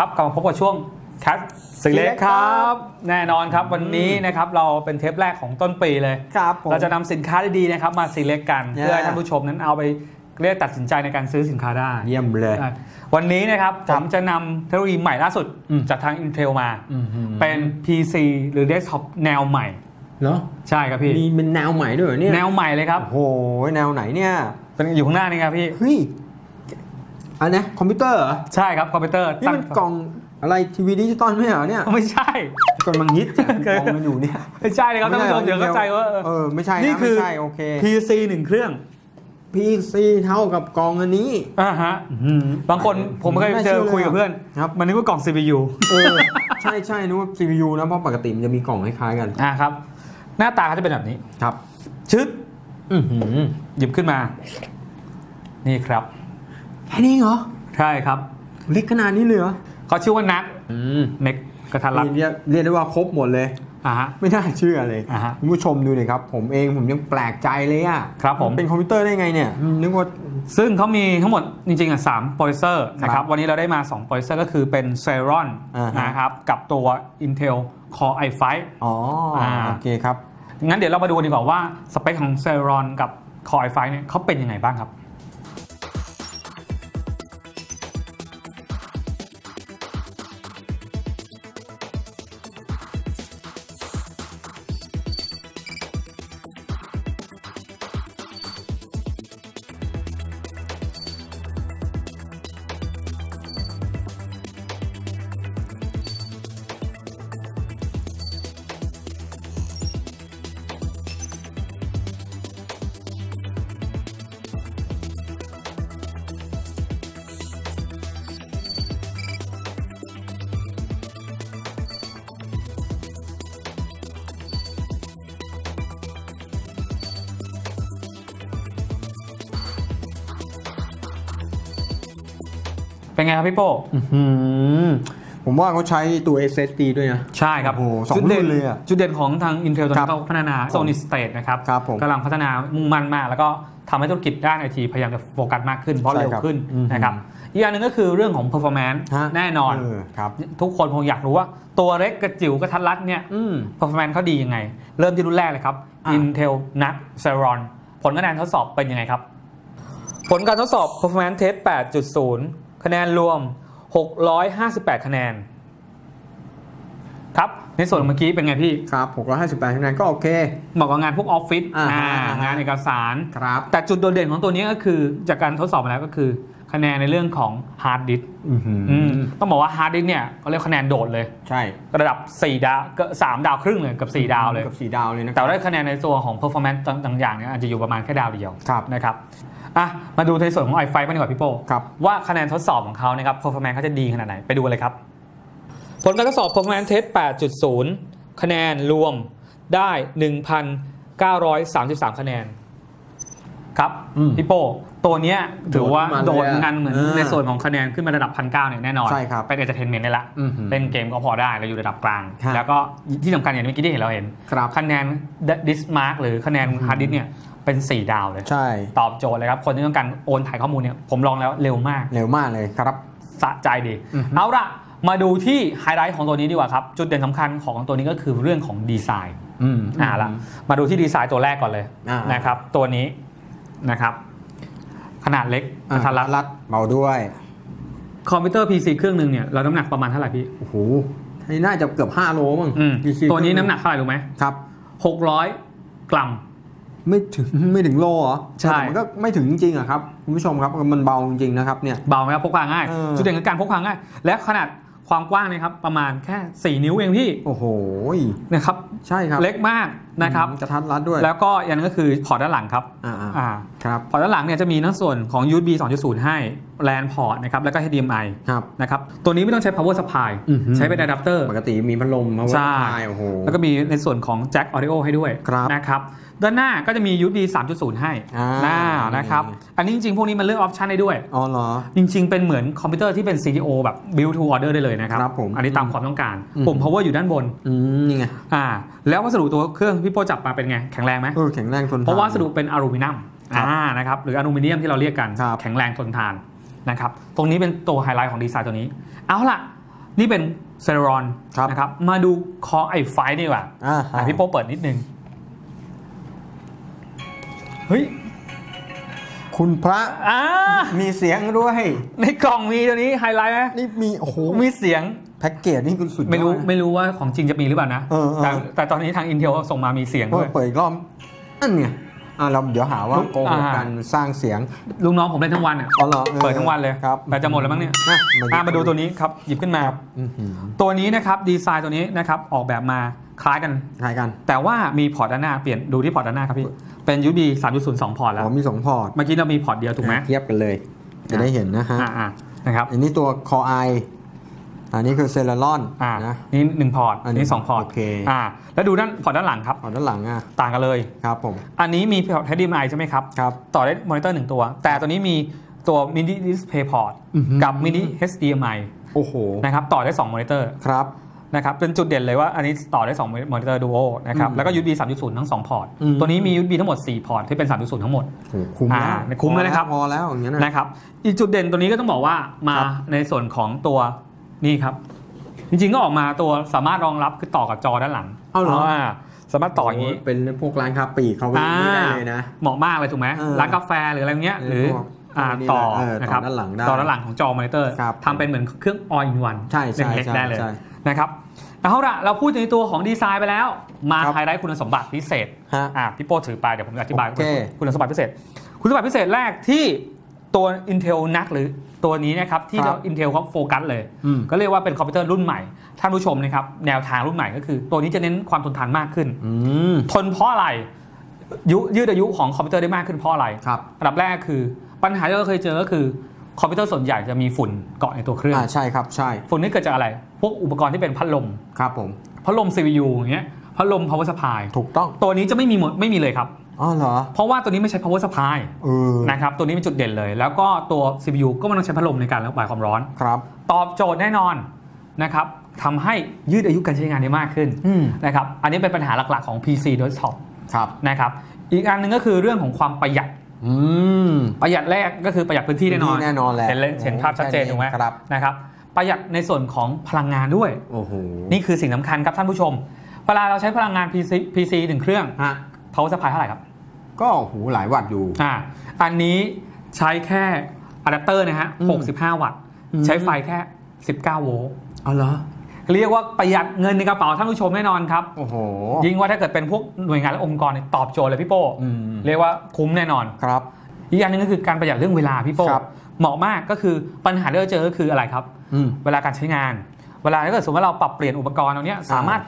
ครับกลับมาพบกับช่วงแคทสิเล็กครับ แน่นอนครับวันนี้นะครับเราเป็นเทปแรกของต้นปีเลยครับผมเราจะนำสินค้าดีๆนะครับมาสิเล็กกันเนี่ยเพื่อให้ท่านผู้ชมนั้นเอาไปเรียกตัดสินใจในการซื้อสินค้าได้ เยี่ยมเลยอะวันนี้นะครับคผรับมจะนำเทคโนโลยีใหม่ล่าสุดอืมจากทาง Intel มาอืมเป็น PC หรือ Desktop แนวใหม่เนาะใช่ครับพี่มีเป็นแนวใหม่ด้วยเหรอเนี่ยแนวใหม่เลยครับโอ้โหแนวไหนเนี่ยเป็นอยู่ข้างหน้านี่ครับพี่เฮ้ย อันเนี้ยคอมพิวเตอร์เหรอใช่ครับคอมพิวเตอร์นี่มันกล่องอะไรทีวีดิจิตอลไม่เหรอเนี่ยไม่ใช่กำลังฮิตจากกล่องกันอยู่เนี่ยไม่ใช่เลยครับท่านผู้ชมเดี๋ยวเข้าใจว่าเออไม่ใช่นี่นะคือไม่ใช่โอเค PC หนึ่งเครื่อง PC เท่ากับกล่องอันนี้อ่าฮะบางคนผมเคยไม่เจชื่อลคุยกับเพื่อนครับมันนึกว่ากล่อง CPU เออใช่ใช่นึกว่า CPU นะเพราะปกติมันจะมีกล่องคล้ายๆกันอ่าครับ หน้าตาเขาจะเป็นแบบนี้ครับ ชึดอือหือหยิบขึ้นมา นี่ครับ แค่นี้เหรอ ใช่ครับ เล็กขนาดนี้เลยเหรอเขาชื่อว่า NUC อืมเล็กกะทัดรัดนี่เรียกเรียกได้ว่าครบหมดเลยอ่าฮะไม่น่าเชื่อเลยอ่าฮะคุณผู้ชมดูหน่อยครับ ผมเองผมยังแปลกใจเลยอะครับผมเป็นคอมพิวเตอร์ได้ไงเนี่ยอืมนึกว่าซึ่งเขามีทั้งหมดจริงๆอะสาม processor นะครับวันนี้เราได้มา2 processor ก็คือเป็น Celeron อ่าฮะนะครับกับตัว Intel Core i5 อ๋ออาโอเคครับงั้นเดี๋ยวเรามาดูกันดีกว่าว่าสเปคของ Celeron กับ Core i5 เนี่ยเขาเป็นยังไงบ้างครับ เป็นไงครับพี่โป้อื้อหือผมว่าเขาใช้ตัว SSD ด้วยนะ ใช่ครับโอ้โหสองจุดเด่นรุ่นเลยอะจุดเด่นของทาง Intel ตอนครันี้บเขาพัฒนา Solid State นะครับครับผมกำลังพัฒนามุ่งมั่นมาก แล้วก็ทำให้ธุรกิจด้านไอทีพยายามจะโฟกัสมากขึ้นเพราะใช่เร็วครับขึ้นอืมนะครับอีกอย่างหนึ่งก็คือเรื่องของ performance ฮะแน่นอนเออครับทุกคนคงอยากรู้ว่าตัวเล็กกระจิ๋วกระทัดรัดเนี่ยอืม performance เขาดียังไง เริ่มที่รุ่นแรกเลยครับอะ Intel NUC Celeron ผลคะแนนทดสอบเป็นยังไงครับ ผลการทดสอบ performance test 8.0 คะแนนรวม 658 คะแนน ครับ ในส่วนเมื่อกี้เป็นไงพี่ ครับ 658คะแนนก็โอเคเหมาะกับงานพวกออฟฟิศอ่าอ่าอ่างานเอกสารครับ แต่จุดโดดเด่นของตัวนี้ก็คือ จากการทดสอบมาแล้วก็คือ คะแนนในเรื่องของฮาร์ดดิสก์อือหือต้องบอกว่าฮาร์ดดิสก์เนี่ยเขาเรียกคะแนนโดดเลย ใช่ ระดับ 4 ดาวก็3ดาวครึ่งเลยกับ 4 ดาวเลยกับสี่ดาวเลยนะแต่ว่าได้คะแนนในตัวของ performance ต่างๆอย่างเนี่ยอาจจะอยู่ประมาณแค่ดาวเดียวครับนะครับ อะมาดูในส่วนของ i5 บ้างดีกว่าพี่โป้ครับว่าคะแนนทดสอบของเขานะครับ performance เขาจะดีขนาดไหนไปดูกันเลยครับ ผลการทดสอบ performance test 8.0 คะแนนรวมได้ 1,933 คะแนน ครับอืมพี่โป้ตัวเนี้ยถือว่าโดโดดดขึ้นมาเลยอะงานเหมือนเออในส่วนของคะแนนขึ้นมาระดับพันเก้าเนี่ยแน่นอนใช่ครับเป็น entertainment ได้ละอือหือเล่นเกมก็พอได้เราอยู่ระดับกลางครับแล้วก็ที่สำคัญอย่างเมื่อกี้ที่เห็นเราเห็นครับคะแนนdisk mark หรือคะแนนอืมฮาร์ดดิสก์เนี่ยเป็น 4 ดาวเลยใช่ตอบโจทย์เลยครับ คนที่ต้องการโอนถ่ายข้อมูลเนี่ยผมลองแล้วเร็วมาก เร็วมากเลยครับสะใจดีอือฮึเอาละมาดูที่ไฮไลท์ของตัวนี้ดีกว่าครับ จุดเด่นสำคัญของตัวนี้ก็คือเรื่องของดีไซน์อืมอ่าละมาดูที่ดีไซน์ตัวแรกก่อนเลยอ่านะครับ ตัวนี้นะครับ ขนาดเล็กกอ่าระทัดรัดรัดเบาด้วย คอมพิวเตอร์ PC เครื่องหนึ่งเนี่ยเราน้ำหนักประมาณเท่าไหร่พี่โอ้โหนี่น่าจะเกือบ5โลมั้งอืม PC ตัวนี้น้ำหนักเท่าไหร่รู้ไหมครับหกร้อยกรัม ไม่ถึงไม่ถึงโลเหรอใช่แต่มันก็ไม่ถึงจริงๆอะครับคุณผู้ชมครับมันเบาจริงๆนะครับเนี่ย เบาไหมครับพกพาง่ายเออ จุดเด่นคือการพกพาง่าย และขนาดความกว้างเนะครับประมาณแค่ 4 นิ้วเองพี่โอ้โหนะครับ ใช่ครับ เล็กมากนะครับอืมกะทัดรัดด้วย แล้วก็อย่างนึงก็คือพอร์ตด้านหลังครับอ่าอ่าๆครับพอร์ตด้านหลังเนี่ยจะมีทั้งส่วนของ USB 2.0 ให้ LAN port นะครับแล้วก็ HDMI ครับนะครับตัวนี้ไม่ต้องใช้ power supply อื้อหือใช้เป็นอะแดปเตอร์ปกติมีพัดลมมาไว้ใช่ทายโอ้โหแล้วก็มีในส่วนของแจ็ค audio ให้ด้วยครับนะครับด้านหน้าก็จะมี USB 3.0 ให้อ่าหน้านะครับ อันนี้จริงๆ พวกนี้มันเลือกออปชันได้ด้วย อ๋อเหรอ จริงๆ เป็นเหมือนคอมพิวเตอร์ที่เป็น CTO แบบ build to order ได้เลยนะครับครับผมอันนี้ตามความต้องการอืมปุ่ม power อยู่ด้านบน อืม นี่ไง อ่า แล้ววัสดุตัวเครื่องพี่โป้จับมาเป็นไงแข็งแรงไหมเออแข็งแรงทนทนเพราะว่าวัสดุเป็นอลูมิเนียมครับอ่านะครับหรืออลูมิเนียมที่เราเรียกกันครับแข็งแรงทนทานนะครับตรงนี้เป็นตัวไฮไลท์ของดีไซน์ตัวนี้ เอาล่ะ นี่เป็น Celeron ครับนะครับมาดู Core i5 ดีกว่าอ่าอะพี่โป้เปิดนิดนึงเฮ้ยคุณพระอ่ามีเสียงด้วย ในกล่องมีตัวนี้ไฮไลท์ไหมนี่มีโอ้โหมีเสียง แพ็กเกจนี่คือสุดยอดไม่รู้ไม่รู้ว่าของจริงจะมีหรือเปล่านะเออเออแต่แต่ตอนนี้ทาง Intel ส่งมามีเสียงเอด้วอยเปิดอีกรอบนั่นไงอ่าเราเดี๋ยวหาว่าลูกโกหกกันสร้างเสียงลุงน้องผมเล่นทั้งวันอะอ๋อเหรอออเปิดทั้งวันเลยครับแต่จะหมดแล้วมั้งเนี่ยอะอะมาดูตัวนี้ครับหยิบขึ้นมาอื้อหือตัวนี้นะครับดีไซน์ตัวนี้นะครับออกแบบมาคล้ายกันคล้ายกัน แต่ว่ามีพอร์ตด้านหน้าเปลี่ยนดูที่พอร์ตด้านหน้าครับพี่เป็น USB 3.0 2 พอร์ตแล้วอ๋อมีสองพอร์ตเมื่อกี้เรามีพอร์ตเดียวถูกไหมเทียบกันเลยจะได้เห็นนะฮะอ่าอ่านะครับอันนี้ตัว Core i อันนี้คือ Celeron อ่านะนี่หนึ่งพอร์ต อันอันนี้นี้สองพอร์ตโอเคอ่าแล้วดูด้านพอร์ตด้านหลังครับ พอร์ตด้านหลังอะต่างกันเลยครับผม อันนี้มีพอร์ต HDMI ใช่ไหมครับ ครับ ต่อได้มอนิเตอร์หนึ่งตัว แต่ตัวนี้มีตัว mini display port อื้อหือกับ mini HDMI โอ้โหนะครับต่อได้2มอนิเตอร์ครับนะครับเป็นจุดเด่นเลยว่าอันนี้ต่อได้2มอนิเตอร์ดูโอนะครับอืมแล้วก็ USB 3.0 ทั้ง 2 พอร์ตอืมตัวนี้มี USB ทั้งหมด 4 พอร์ต ที่เป็น 3.0 ทั้งหมดโอ้โหคุ้มแล้วอ่าคุ้มเลยนะครับพอแล้วอย่างเงี้ยนะนะครับ อีกจุดเด่นตัวนี้ก็ต้องบอกว่ามาครับในส่วนของตัว นี่ครับ จริงๆก็ออกมาตัวสามารถรองรับคือต่อกับจอด้านหลังเอาเหรอสามารถต่ออย่างนี้โเป็นพวกร้านค้าปลีกเขาไม่ได้เลยนะเหมาะมากเลยถูกไหมเออร้านกาแฟหรืออะไรเงี้ยเออหรือพวกอ่าพวกนี้ต่อเออนะครับต่อด้านหลังได้ต่อด้านหลังของจอมอนิเตอร์ครับทำเป็นเหมือนเครื่อง all in one ใช่ใช่เล็กใช่ๆได้เลยใช่นะครับเอาละเราพูดในตัวของดีไซน์ไปแล้ว มาครับไฮไลท์คุณสมบัติพิเศษฮะอะพี่โป้ถือไปเดี๋ยวผมจะอธิบายโอเคคุณสมบัติพิเศษ คุณสมบัติพิเศษแรกที่ ตัว Intel นักหรือตัวนี้นะครับที่ครับ Intel เขาโฟกัสเลยอืมก็เรียกว่าเป็นคอมพิวเตอร์รุ่นใหม่ท่านผู้ชมนะครับแนวทางรุ่นใหม่ก็คือ ตัวนี้จะเน้นความทนทานมากขึ้นอืมทนเพราะอะไรยุยืดอายุของคอมพิวเตอร์ได้มากขึ้นเพราะอะไรครับอันดับแรกคือ ปัญหาที่เราเคยเจอก็คือคอมพิวเตอร์ส่วนใหญ่จะมีฝุ่นเกาะในตัวเครื่องอ่าใช่ครับใช่ฝุ่นนี่เกิดจากอะไร พวกอุปกรณ์ที่เป็นพัดลมครับผมพัดลม CPU อย่างเงี้ยพัดลม power supply ถูกต้องตัวนี้จะไม่มีหมดไม่มีเลยครับ อ๋อเหรอ เพราะว่าตัวนี้ไม่ใช้ power supply เออนะครับตัวนี้เป็นจุดเด่นเลย แล้วก็ตัว CPU ก็ไม่ต้องใช้พัดลมในการระบายความร้อนครับ ตอบโจทย์แน่นอนนะครับทำให้ยืดอายุการใช้งานได้มากขึ้นอืมนะครับอันนี้เป็นปัญหาหลักๆของ PC desktop ครับนะครับอีกอันหนึงก็คือเรื่องของความประหยัดอืมประหยัดแรกก็คือประหยัดพื้นที่แน่นอนแน่นอนแหละเห็นเลยเห็นภาพชัดเจนถูกไหมครับนะครับประหยัดในส่วนของพลังงานด้วยโอ้โหนี่คือสิ่งสำคัญครับท่านผู้ชมเวลาเราใช้พลังงาน PC PC หนึ่งเครื่องฮะ power supply เท่าไหร่ครับ ก็โอ้โหหลายวัตต์อยู่อ่าอันนี้ใช้แค่อะแดปเตอร์นะฮะอืม65 วัตต์อืมใช้ไฟแค่ 19 โวลต์อ๋อเหรอเรียกว่าประหยัดเงินในกระเป๋าท่านผู้ชมแน่นอนครับ โอ้โห ยิ่งว่าถ้าเกิดเป็นพวกหน่วยงานและองค์กรเนี่ยตอบโจทย์เลยพี่โป้อืมเรียกว่าคุ้มแน่นอน ครับ อีกอันหนึงก็คือการประหยัดเรื่องเวลาพี่โป้ครับเหมาะมากก็คือปัญหาที่เราเจอก็คืออะไรครับอืมเวลาการใช้งาน เวลาถ้าเกิดสมมติว่าเราปรับเปลี่ยนอุปกรณ์ตรงเนี้ยสามารถ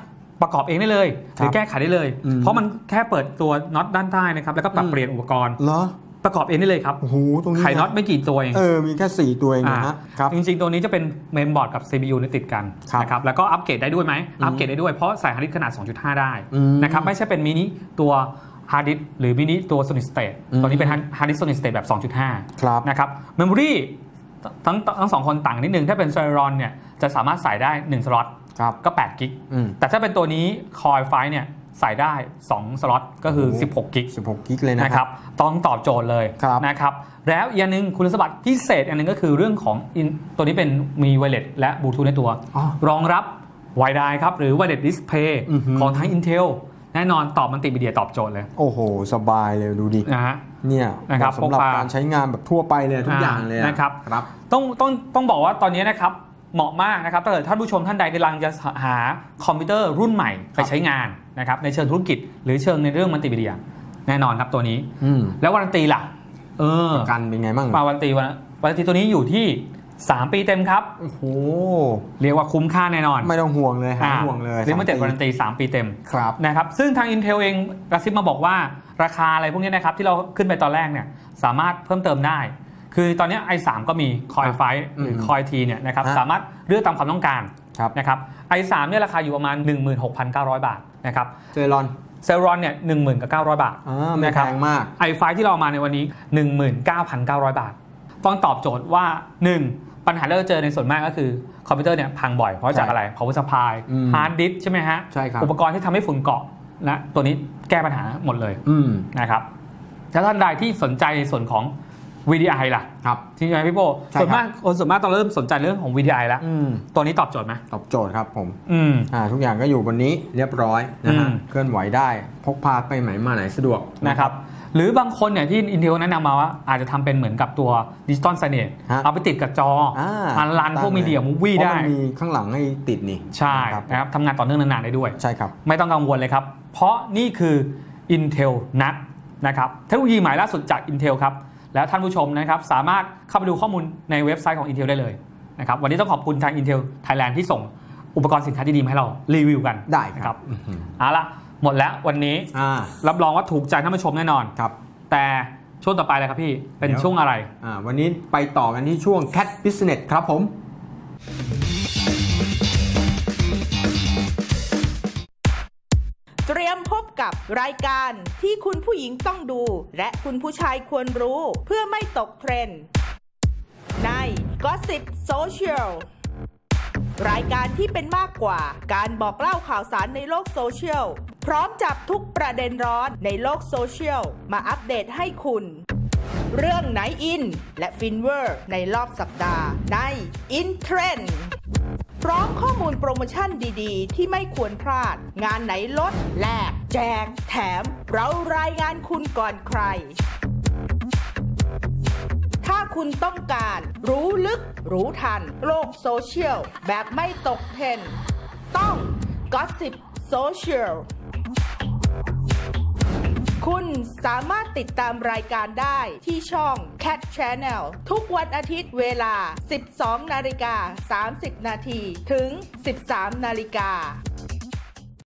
ประกอบเองได้เลย หรือครับแก้ไขได้เลยอืมเพราะมันแค่เปิดตัวน็อตด้านใต้นะครับแล้วก็ปรับอืมเปลี่ยนอุปกรณ์เหรอประกอบเองได้เลยครับโอ้โหตรงนี้ไขน็อตไม่กี่ตัวเอง เออ มีแค่สี่ตัวเองนะฮะครับ จริง ๆ ตัวนี้จะเป็นเมนบอร์ดกับ CPU ในติดกันครับนะครับ แล้วก็อัปเกรดได้ด้วยไหมอืมอัปเกรดได้ด้วย เพราะใส่ฮาร์ดดิสก์ขนาด 2.5 ได้อืมนะครับ ไม่ใช่เป็นมินิตัวฮาร์ดดิสก์หรือมินิตัว solid state อืมตัวนี้เป็นฮาร์ดดิสก์ solid state แบบ 2.5 ครับ นะครับ memory ทั้งทั้งสองคนต่างนิดนึง ถ้าเป็น Celeron เนี่ย จะสามารถใส่ได้ 1 สล็อตครับ ก็8กิ๊กอืมแต่ถ้าเป็นตัวนี้ Core i5 เนี่ยใส่ได้2สล็อตก็คือโอ้โห16กิ๊ก16กิ๊กเลยนะนะครับครับต้องตอบโจทย์เลยครับนะครับแล้วอีกอย่างหนึ่งคุณสมบัติพิเศษอันหนึ่งก็คือเรื่องของ in- ตัวนี้เป็นมี wireless และบลูทูธในตัวอ๋อรองรับ Wi-Fi ครับ หรือ Wireless Display อือหือของทาง Intel แน่นอนตอบมันติมีเดียตอบโจทย์เลย โอ้โห สบายเลยดูดินะฮะเนี่ยนะครับสำหรับพกพาการใช้งานแบบทั่วไปเลยทุกอ่าอย่างเลยอนะครับครับ ต้องต้องต้องบอกว่าตอนนี้นะครับ เหมาะมากนะครับถ้าเกิดท่านผู้ชมท่านใดกำลังจะหาคอมพิวเตอร์รุ่นใหม่ไปใช้งานนะครับในเชิงธุรกิจ หรือเชิงในเรื่องมัลติมีเดีย แน่นอนครับตัวนี้ อืมแล้ววารันตีล่ะ เออกันเป็นไงบ้างมาวันตีวันวันตีตัวนี้อยู่ที่ 3 ปีเต็มครับ โอ้โหเรียกว่าคุ้มค่าแน่นอนไม่ต้องห่วงเลยหายห่วงเลย limited สามปีวารันตี3ปีเต็ม ครับ นะครับซึ่งทาง Intel เองกระซิบมาบอกว่าราคาอะไรพวกนี้นะครับที่เราขึ้นไปตอนแรกเนี่ยสามารถเพิ่มเติมได้ คือตอนนี้ i3 ก็มี Core i5 หรืออืม Core i3 เนี่ยนะครับฮะสามารถเลือกตามความต้องการครับนะครับ i3 เนี่ยราคาอยู่ประมาณ 16,900 บาทนะครับ Celeron Celeron เนี่ย19,900บาทอ่าไม่นะครับแพงมาก i5 ที่เราเอามาในวันนี้19,900บาท ต้องตอบโจทย์ว่า 1. ปัญหาที่เราเจอในส่วนมากก็คือคอมพิวเตอร์เนี่ยพังบ่อยเพราะจากอะไร power supply อืม hard disk ใช่ไหมฮะใช่ครับอุปกรณ์ที่ทำให้ฝุ่นเกาะนะตัวนี้แก้ปัญหาหมดเลยอืมนะครับถ้าท่านใดที่สนใจในส่วนของ VDI ล่ะครับที่ไหมพี่โป้ใช่ส่วนครับมากคนส่วนมากตอนเริ่มสนใจเรื่องของ VDI แล้วอืมตัวนี้ตอบโจทย์ไหมตอบโจทย์ครับผมอืมอ่าทุกอย่างก็อยู่บนนี้เรียบร้อยนะฮะอืมเคลื่อนไหวได้พกพาไปไหนมาไหนสะดวกนะครับหรือบางคนเนี่ยที่ Intel แนะนำมาว่าอาจจะทำเป็นเหมือนกับตัวดิจิตอลไซเนตฮะเอาไปติดกับจออ่าอันรันพวกมีเดียมูวี่เพราะได้มันมีข้างหลังให้ติดนี่ ใช่ครับนะครับทำงานต่อเนื่องนานๆได้ด้วยใช่ครับไม่ต้องกังวลเลยครับ เพราะนี่คือ Intel NUC นะครับเทคโนโลยีใหม่ล่าสุดจาก Intel ครับ แล้วท่านผู้ชมนะครับสามารถเข้าไปดูข้อมูลในเว็บไซต์ของ Intel ได้เลยนะครับวันนี้ต้องขอบคุณทาง Intel Thailand ที่ส่งอุปกรณ์สินค้าดีๆมาให้เรารีวิวกันได้นะครับอื้อหือเอาละหมดแล้ววันนี้อ่ารับรองว่าถูกใจท่านผู้ชมแน่นอนครับ แต่ช่วงต่อไปเลยครับพี่เป็นเดี๋ยวช่วงอะไรอ่าวันนี้ไปต่อกันที่ช่วง Cat Business ครับผม กับรายการที่คุณผู้หญิงต้องดู และคุณผู้ชายควรรู้เพื่อไม่ตกเทรนด์ใน Gossip Social รายการที่เป็นมากกว่าการบอกเล่าข่าวสารในโลกโซเชียล พร้อมจับทุกประเด็นร้อนในโลกโซเชียล มาอัปเดตให้คุณ เรื่องไหนอิน และฟินเวอร์ในรอบสัปดาห์ใน In Trend พร้อมข้อมูลโปรโมชั่นดีๆ ที่ไม่ควรพลาด งานไหนลดแลกแจก แถม เรารายงานคุณก่อนใคร ถ้าคุณต้องการ รู้ลึก รู้ทัน โลกโซเชียล แบบไม่ตกเทรนต้อง Gossip Social คุณสามารถติดตามรายการได้ที่ช่อง Cat Channel ทุกวันอาทิตย์เวลา 12 นาฬิกา 30 นาทีถึง 13 นาฬิกา